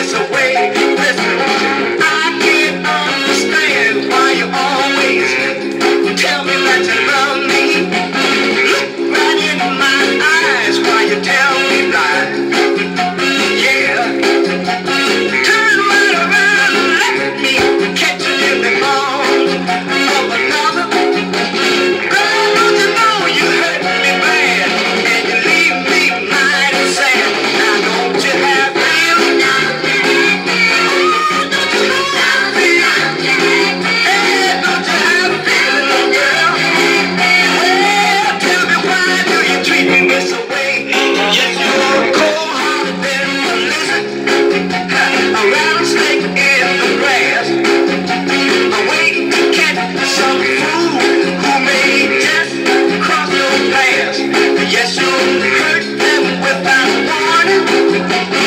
It's is way. Thank you.